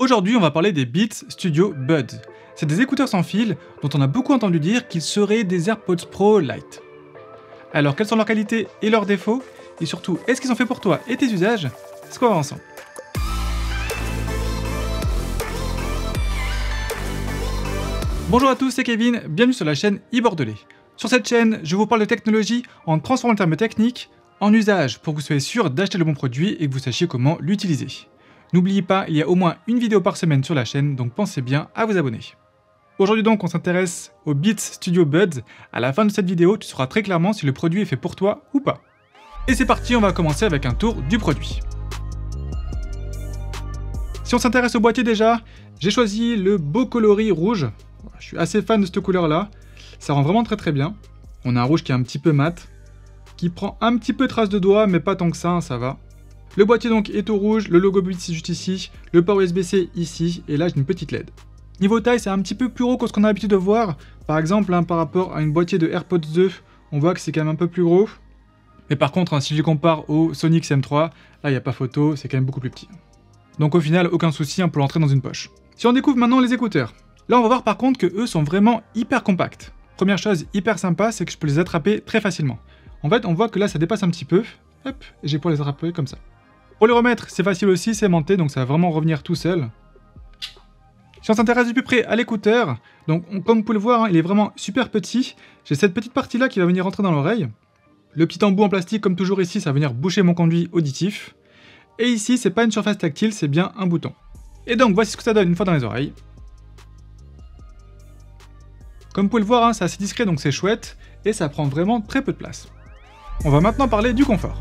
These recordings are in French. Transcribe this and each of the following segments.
Aujourd'hui, on va parler des Beats Studio Buds. C'est des écouteurs sans fil dont on a beaucoup entendu dire qu'ils seraient des AirPods Pro Lite. Alors, quelles sont leurs qualités et leurs défauts? Et surtout, est-ce qu'ils sont faits pour toi et tes usages? C'est quoi ensemble Bonjour à tous, c'est Kevin, bienvenue sur la chaîne e-Bordelais. Sur cette chaîne, je vous parle de technologie en transformant le terme technique en usage pour que vous soyez sûr d'acheter le bon produit et que vous sachiez comment l'utiliser. N'oubliez pas, il y a au moins une vidéo par semaine sur la chaîne, donc pensez bien à vous abonner. Aujourd'hui donc, on s'intéresse aux Beats Studio Buds. À la fin de cette vidéo, tu sauras très clairement si le produit est fait pour toi ou pas. Et c'est parti, on va commencer avec un tour du produit. Si on s'intéresse au boîtier déjà, j'ai choisi le beau coloris rouge. Je suis assez fan de cette couleur là. Ça rend vraiment très très bien. On a un rouge qui est un petit peu mat, qui prend un petit peu trace de doigt, mais pas tant que ça, hein, ça va. Le boîtier donc est au rouge, le logo Beats juste ici, le port USB-C ici, et là j'ai une petite LED. Niveau taille, c'est un petit peu plus gros que ce qu'on a l'habitude de voir. Par exemple, hein, par rapport à une boîtier de AirPods 2, on voit que c'est quand même un peu plus gros. Mais par contre, hein, si je compare au Sony XM3, là il n'y a pas photo, c'est quand même beaucoup plus petit. Donc au final, aucun souci hein, pour l'entrer dans une poche. Si on découvre maintenant les écouteurs, là on va voir par contre que eux sont vraiment hyper compacts. Première chose hyper sympa, c'est que je peux les attraper très facilement. En fait, on voit que là ça dépasse un petit peu, hop, j'ai pour les attraper comme ça. Pour les remettre, c'est facile aussi, c'est monté, donc ça va vraiment revenir tout seul. Si on s'intéresse du plus près à l'écouteur, donc comme vous pouvez le voir, hein, il est vraiment super petit. J'ai cette petite partie là qui va venir rentrer dans l'oreille. Le petit embout en plastique, comme toujours ici, ça va venir boucher mon conduit auditif. Et ici, c'est pas une surface tactile, c'est bien un bouton. Et donc, voici ce que ça donne une fois dans les oreilles. Comme vous pouvez le voir, hein, c'est assez discret, donc c'est chouette, et ça prend vraiment très peu de place. On va maintenant parler du confort.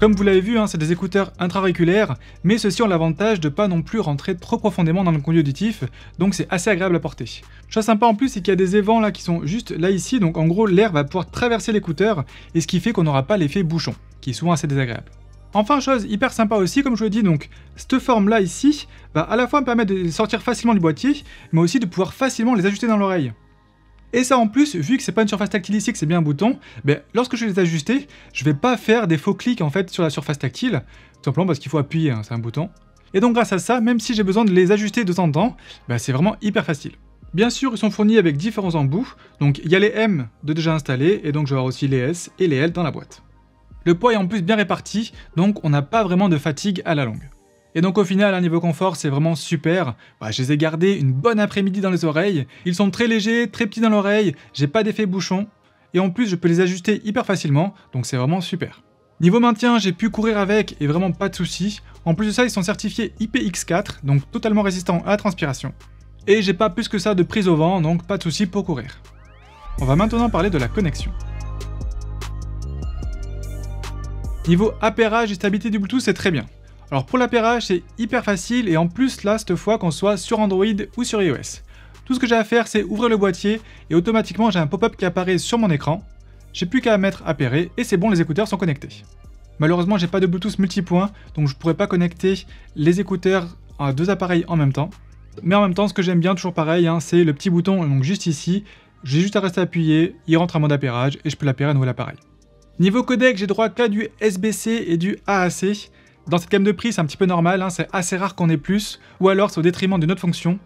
Comme vous l'avez vu, hein, c'est des écouteurs intra-auriculaires, mais ceux-ci ont l'avantage de pas non plus rentrer trop profondément dans le conduit auditif, donc c'est assez agréable à porter. Chose sympa en plus, c'est qu'il y a des évents là qui sont juste là ici, donc en gros l'air va pouvoir traverser l'écouteur, et ce qui fait qu'on n'aura pas l'effet bouchon, qui est souvent assez désagréable. Enfin, chose hyper sympa aussi, comme je vous l'ai dit, donc cette forme là ici va à la fois me permettre de sortir facilement du boîtier, mais aussi de pouvoir facilement les ajuster dans l'oreille. Et ça en plus, vu que c'est pas une surface tactile ici, que c'est bien un bouton, ben, lorsque je vais les ajuster, je vais pas faire des faux clics en fait sur la surface tactile, tout simplement parce qu'il faut appuyer, hein, c'est un bouton. Et donc grâce à ça, même si j'ai besoin de les ajuster de temps en temps, ben, c'est vraiment hyper facile. Bien sûr, ils sont fournis avec différents embouts, donc il y a les M de déjà installés, et donc je vais avoir aussi les S et les L dans la boîte. Le poids est en plus bien réparti, donc on n'a pas vraiment de fatigue à la longue. Et donc au final, à niveau confort, c'est vraiment super. Bah, je les ai gardés une bonne après-midi dans les oreilles. Ils sont très légers, très petits dans l'oreille, j'ai pas d'effet bouchon. Et en plus, je peux les ajuster hyper facilement, donc c'est vraiment super. Niveau maintien, j'ai pu courir avec et vraiment pas de soucis. En plus de ça, ils sont certifiés IPX4, donc totalement résistants à la transpiration. Et j'ai pas plus que ça de prise au vent, donc pas de soucis pour courir. On va maintenant parler de la connexion. Niveau appairage et stabilité du Bluetooth, c'est très bien. Alors pour l'appairage, c'est hyper facile et en plus là, cette fois, qu'on soit sur Android ou sur iOS. Tout ce que j'ai à faire, c'est ouvrir le boîtier et automatiquement j'ai un pop-up qui apparaît sur mon écran. J'ai plus qu'à mettre appairé et c'est bon, les écouteurs sont connectés. Malheureusement, j'ai pas de Bluetooth multipoint, donc je pourrais pas connecter les écouteurs à deux appareils en même temps. Mais en même temps, ce que j'aime bien, toujours pareil, hein, c'est le petit bouton donc juste ici. J'ai juste à rester appuyé, il rentre en mode appairage et je peux l'appairer à nouveau l'appareil. Niveau codec, j'ai droit qu'à du SBC et du AAC. Dans cette gamme de prix, c'est un petit peu normal, hein, c'est assez rare qu'on ait plus, ou alors c'est au détriment d'une autre fonction,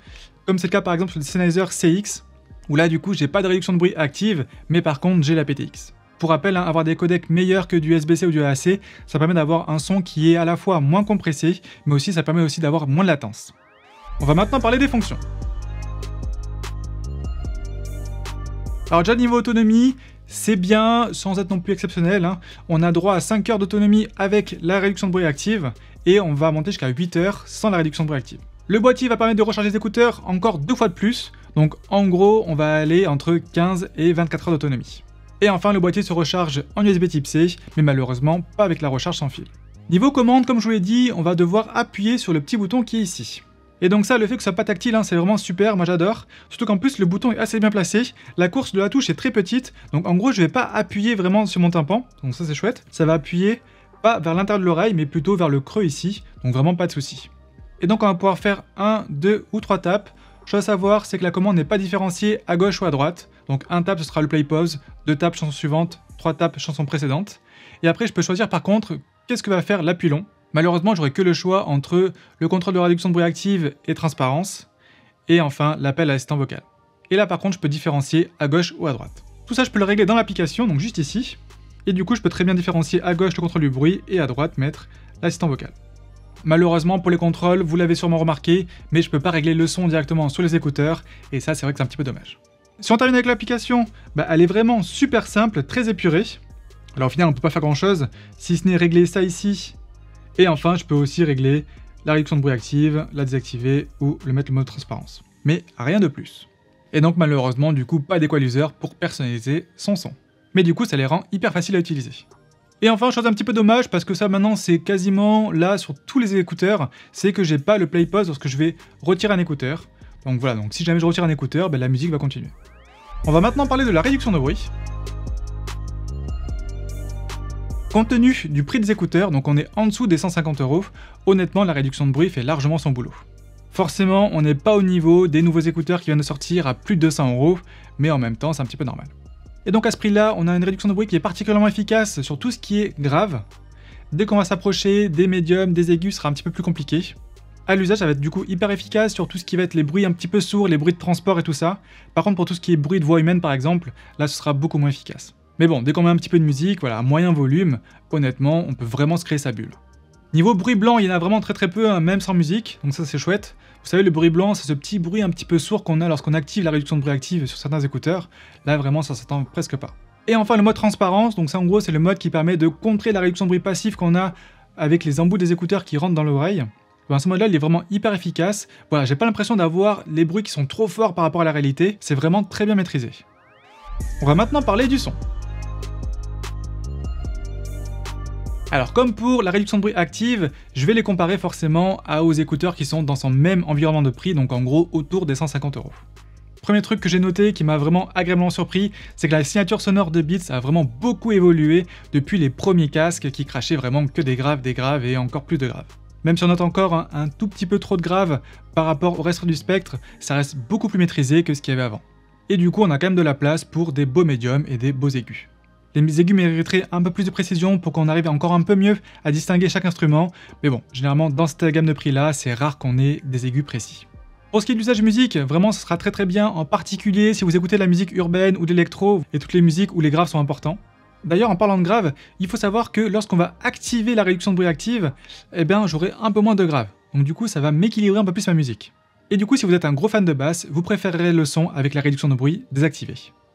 comme c'est le cas par exemple sur le Sennheiser CX, où là du coup j'ai pas de réduction de bruit active, mais par contre j'ai la PTX. Pour rappel, hein, avoir des codecs meilleurs que du SBC ou du AAC, ça permet d'avoir un son qui est à la fois moins compressé, mais aussi ça permet aussi d'avoir moins de latence. On va maintenant parler des fonctions. Alors déjà niveau autonomie, c'est bien, sans être non plus exceptionnel. Hein. On a droit à 5 heures d'autonomie avec la réduction de bruit active, et on va monter jusqu'à 8 heures sans la réduction de bruit active. Le boîtier va permettre de recharger les écouteurs encore deux fois de plus, donc en gros, on va aller entre 15 et 24 heures d'autonomie. Et enfin, le boîtier se recharge en USB type C, mais malheureusement pas avec la recharge sans fil. Niveau commande, comme je vous l'ai dit, on va devoir appuyer sur le petit bouton qui est ici. Et donc ça, le fait que ce soit pas tactile, hein, c'est vraiment super, moi j'adore. Surtout qu'en plus le bouton est assez bien placé, la course de la touche est très petite, donc en gros je vais pas appuyer vraiment sur mon tympan, donc ça c'est chouette. Ça va appuyer pas vers l'intérieur de l'oreille, mais plutôt vers le creux ici, donc vraiment pas de souci. Et donc on va pouvoir faire un, deux ou trois tapes. Chose à savoir, c'est que la commande n'est pas différenciée à gauche ou à droite. Donc un tap ce sera le play pause, deux tapes chanson suivante, trois tapes chanson précédente. Et après je peux choisir par contre qu'est-ce que va faire l'appui long. Malheureusement, j'aurai que le choix entre le contrôle de réduction de bruit active et transparence, et enfin l'appel à l'assistant vocal. Et là par contre, je peux différencier à gauche ou à droite. Tout ça, je peux le régler dans l'application, donc juste ici. Et du coup, je peux très bien différencier à gauche le contrôle du bruit et à droite mettre l'assistant vocal. Malheureusement pour les contrôles, vous l'avez sûrement remarqué, mais je peux pas régler le son directement sur les écouteurs, et ça c'est vrai que c'est un petit peu dommage. Si on termine avec l'application, bah, elle est vraiment super simple, très épurée. Alors au final on peut pas faire grand chose, si ce n'est régler ça ici. Et enfin je peux aussi régler la réduction de bruit active, la désactiver ou le mettre en mode transparence. Mais rien de plus. Et donc malheureusement du coup pas d'équaliseur pour personnaliser son son. Mais du coup ça les rend hyper faciles à utiliser. Et enfin, chose un petit peu dommage, parce que ça maintenant c'est quasiment là sur tous les écouteurs, c'est que j'ai pas le play pause lorsque je vais retirer un écouteur. Donc voilà, donc si jamais je retire un écouteur, ben, la musique va continuer. On va maintenant parler de la réduction de bruit. Compte tenu du prix des écouteurs, donc on est en dessous des 150 euros, honnêtement la réduction de bruit fait largement son boulot. Forcément, on n'est pas au niveau des nouveaux écouteurs qui viennent de sortir à plus de 200 euros, mais en même temps c'est un petit peu normal. Et donc à ce prix-là, on a une réduction de bruit qui est particulièrement efficace sur tout ce qui est grave. Dès qu'on va s'approcher des médiums, des aigus, sera un petit peu plus compliqué. À l'usage, ça va être du coup hyper efficace sur tout ce qui va être les bruits un petit peu sourds, les bruits de transport et tout ça. Par contre, pour tout ce qui est bruit de voix humaine par exemple, là ce sera beaucoup moins efficace. Mais bon, dès qu'on met un petit peu de musique, voilà, moyen volume, honnêtement, on peut vraiment se créer sa bulle. Niveau bruit blanc, il y en a vraiment très très peu, hein, même sans musique, donc ça c'est chouette. Vous savez, le bruit blanc, c'est ce petit bruit un petit peu sourd qu'on a lorsqu'on active la réduction de bruit active sur certains écouteurs. Là, vraiment, ça s'entend presque pas. Et enfin, le mode transparence, donc ça en gros, c'est le mode qui permet de contrer la réduction de bruit passif qu'on a avec les embouts des écouteurs qui rentrent dans l'oreille. Ben, ce mode-là, il est vraiment hyper efficace. Voilà, j'ai pas l'impression d'avoir les bruits qui sont trop forts par rapport à la réalité. C'est vraiment très bien maîtrisé. On va maintenant parler du son. Alors comme pour la réduction de bruit active, je vais les comparer forcément aux écouteurs qui sont dans son même environnement de prix, donc en gros autour des 150 euros. Premier truc que j'ai noté qui m'a vraiment agréablement surpris, c'est que la signature sonore de Beats a vraiment beaucoup évolué depuis les premiers casques qui crachaient vraiment que des graves, des graves et encore plus de graves. Même si on note encore un, un tout petit peu trop de graves par rapport au reste du spectre, ça reste beaucoup plus maîtrisé que ce qu'il y avait avant. Et du coup on a quand même de la place pour des beaux médiums et des beaux aigus. Les aigus mériteraient un peu plus de précision pour qu'on arrive encore un peu mieux à distinguer chaque instrument, mais bon, généralement dans cette gamme de prix là, c'est rare qu'on ait des aigus précis. Pour ce qui est de l'usage musique, vraiment ce sera très très bien, en particulier si vous écoutez la musique urbaine ou de l'électro et toutes les musiques où les graves sont importants. D'ailleurs, en parlant de graves, il faut savoir que lorsqu'on va activer la réduction de bruit active, eh bien j'aurai un peu moins de graves. Donc du coup, ça va m'équilibrer un peu plus ma musique. Et du coup, si vous êtes un gros fan de basse, vous préférerez le son avec la réduction de bruit désactivée.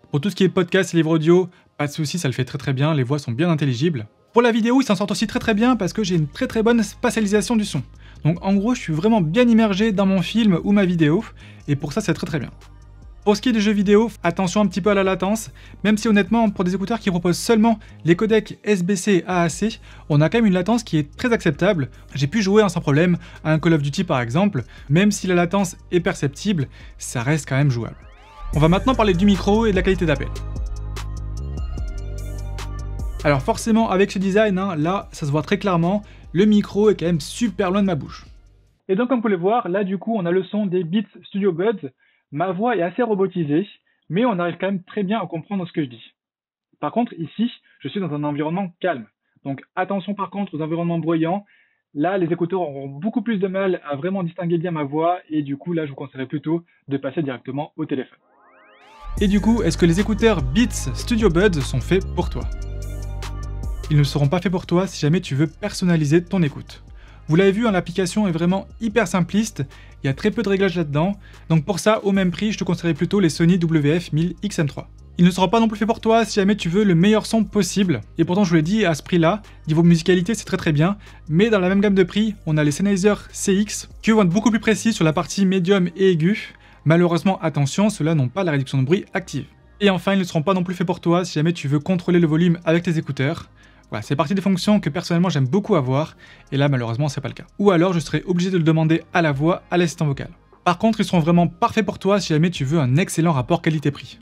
Pour tout ce qui est podcast et livre audio, pas de soucis, ça le fait très très bien, les voix sont bien intelligibles. Pour la vidéo, il s'en sort aussi très très bien parce que j'ai une très très bonne spatialisation du son. Donc en gros, je suis vraiment bien immergé dans mon film ou ma vidéo, et pour ça c'est très très bien. Pour ce qui est des jeux vidéo, attention un petit peu à la latence, même si honnêtement pour des écouteurs qui proposent seulement les codecs SBC et AAC, on a quand même une latence qui est très acceptable. J'ai pu jouer sans problème à un Call of Duty par exemple, même si la latence est perceptible, ça reste quand même jouable. On va maintenant parler du micro et de la qualité d'appel. Alors forcément avec ce design, hein, là ça se voit très clairement, le micro est quand même super loin de ma bouche. Et donc comme vous pouvez le voir, là du coup on a le son des Beats Studio Buds, ma voix est assez robotisée, mais on arrive quand même très bien à comprendre ce que je dis. Par contre ici, je suis dans un environnement calme, donc attention par contre aux environnements bruyants, là les écouteurs auront beaucoup plus de mal à vraiment distinguer bien ma voix, et du coup là je vous conseillerais plutôt de passer directement au téléphone. Et du coup, est-ce que les écouteurs Beats Studio Buds sont faits pour toi? Ils ne seront pas faits pour toi si jamais tu veux personnaliser ton écoute. Vous l'avez vu, hein, l'application est vraiment hyper simpliste, il y a très peu de réglages là-dedans, donc pour ça, au même prix, je te conseillerais plutôt les Sony WF-1000 XM3. Il ne sera pas non plus fait pour toi si jamais tu veux le meilleur son possible, et pourtant je vous l'ai dit, à ce prix-là, niveau musicalité c'est très très bien, mais dans la même gamme de prix, on a les Sennheiser CX, qui vont être beaucoup plus précis sur la partie médium et aigu, Malheureusement, attention, ceux-là n'ont pas la réduction de bruit active. Et enfin, ils ne seront pas non plus faits pour toi si jamais tu veux contrôler le volume avec tes écouteurs. Voilà, c'est partie des fonctions que personnellement j'aime beaucoup avoir, et là malheureusement c'est pas le cas. Ou alors je serai obligé de le demander à la voix, à l'assistant vocal. Par contre, ils seront vraiment parfaits pour toi si jamais tu veux un excellent rapport qualité-prix.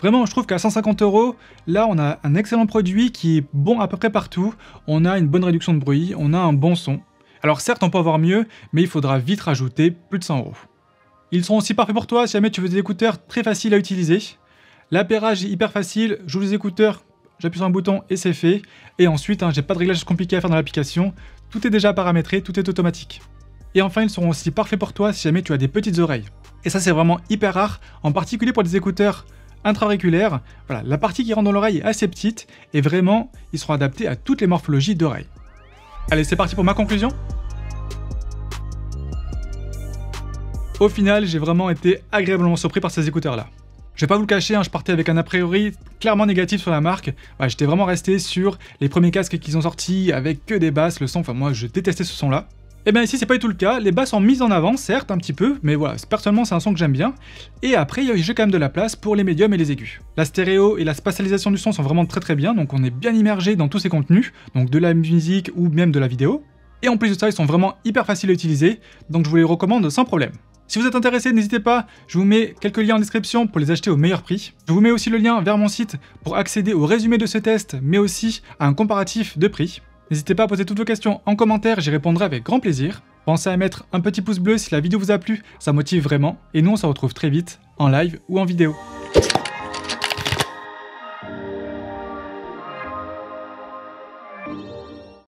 Vraiment, je trouve qu'à 150 euros, là on a un excellent produit qui est bon à peu près partout, on a une bonne réduction de bruit, on a un bon son. Alors certes on peut avoir mieux, mais il faudra vite rajouter plus de 100 euros. Ils seront aussi parfaits pour toi si jamais tu veux des écouteurs très faciles à utiliser. L'appairage est hyper facile, j'ouvre les écouteurs, j'appuie sur un bouton et c'est fait. Et ensuite, hein, j'ai pas de réglage compliqué à faire dans l'application. tout est déjà paramétré, tout est automatique. Et enfin, ils seront aussi parfaits pour toi si jamais tu as des petites oreilles. Et ça, c'est vraiment hyper rare, en particulier pour des écouteurs intra-auriculaires. Voilà, la partie qui rentre dans l'oreille est assez petite, et vraiment, ils seront adaptés à toutes les morphologies d'oreilles. Allez, c'est parti pour ma conclusion Au final, j'ai vraiment été agréablement surpris par ces écouteurs-là. Je vais pas vous le cacher, hein, je partais avec un a priori clairement négatif sur la marque. J'étais vraiment resté sur les premiers casques qu'ils ont sortis avec que des basses, le son, enfin moi je détestais ce son-là. Et eh bien ici c'est pas du tout le cas, les basses sont mises en avant, certes un petit peu, mais voilà, personnellement c'est un son que j'aime bien. Et après j'ai quand même de la place pour les médiums et les aigus. La stéréo et la spatialisation du son sont vraiment très très bien, donc on est bien immergé dans tous ces contenus, donc de la musique ou même de la vidéo. Et en plus de ça, ils sont vraiment hyper faciles à utiliser, donc je vous les recommande sans problème. Si vous êtes intéressé, n'hésitez pas, je vous mets quelques liens en description pour les acheter au meilleur prix. Je vous mets aussi le lien vers mon site pour accéder au résumé de ce test, mais aussi à un comparatif de prix. N'hésitez pas à poser toutes vos questions en commentaire, j'y répondrai avec grand plaisir. Pensez à mettre un petit pouce bleu si la vidéo vous a plu, ça motive vraiment. Et nous on se retrouve très vite en live ou en vidéo.